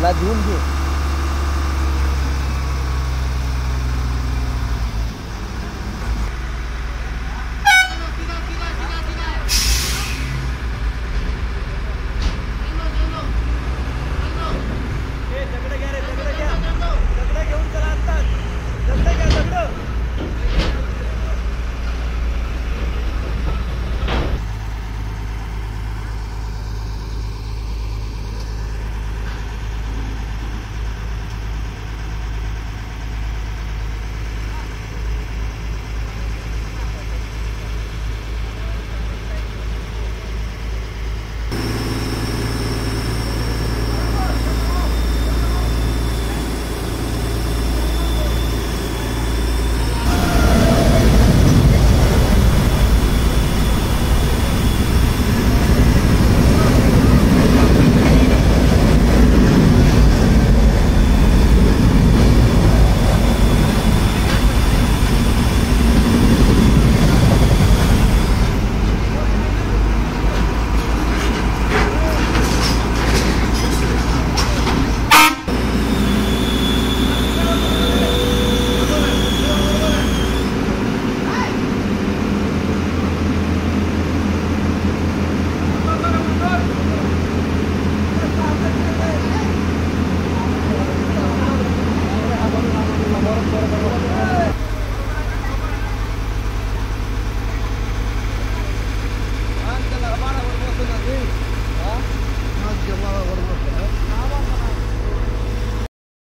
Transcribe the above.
Wala dihun bro. Thank you.